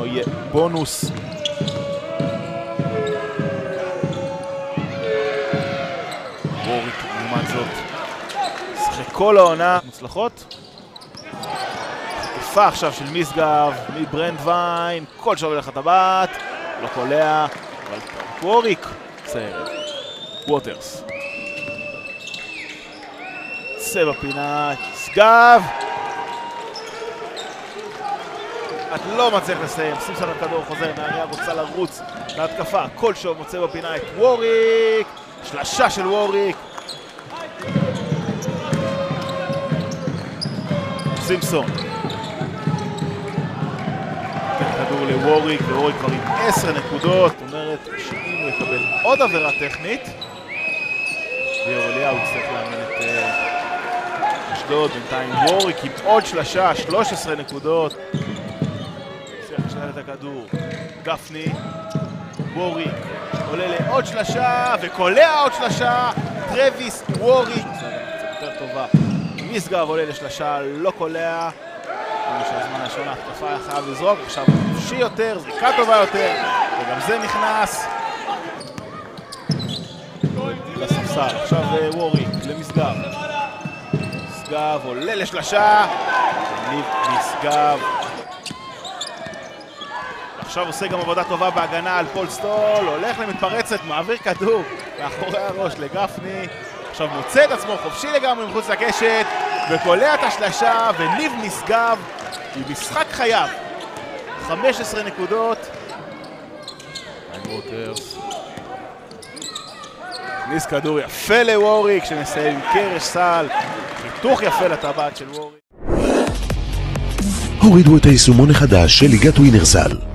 ממנו יהיה בונוס. ווריק, לעומת זאת, שיחק כל העונה מוצלחות. חטיפה עכשיו של משגב, מברנדווין, כל שוב הולך לטבעת, לא קולע, אבל ווריק, בסדר. ווטרס. צא בפינה, משגב! את לא מצליח לסיים, סימפסון הכדור חוזר, נהריה רוצה לרוץ להתקפה, כל שוב מוצא בפינה את ווריק, שלשה של ווריק. סימפסון. נותן כדור לווריק, וווריק כבר עם עשר נקודות, זאת אומרת שאם הוא יקבל עוד עבירה טכנית, ליאור אליהו יצטרך לאמן את אה, אשדוד, בינתיים ווריק עם עוד שלשה, 13 נקודות. לשלם את הכדור. גפני, ווריק, עולה לעוד שלשה, וקולע עוד שלשה, טרוויס ווריק. יותר טובה. משגב עולה לשלשה, לא קולע. כאילו שהזמן השעון ההתקפה היה חייב לזרוק, עכשיו חופשי יותר, זריקה טובה יותר, וגם זה נכנס. לספסל, עכשיו אה, ווריק למשגב. משגב עולה לשלשה, ניב משגב עכשיו עושה גם עבודה טובה בהגנה על פול סטול, הולך למתפרצת, מעביר כדור מאחורי הראש לגפני, עכשיו מוצא את עצמו חופשי לגמרי מחוץ לקשת, וקולע את השלשה, וניב נשגב עם משחק חייו. 15 נקודות. הכניס כדור יפה לווריק, שמסיים עם קרש סל. חיתוך יפה לטבעת של ווריק. הורידו את היישומון החדש של ליגת ווינרסל.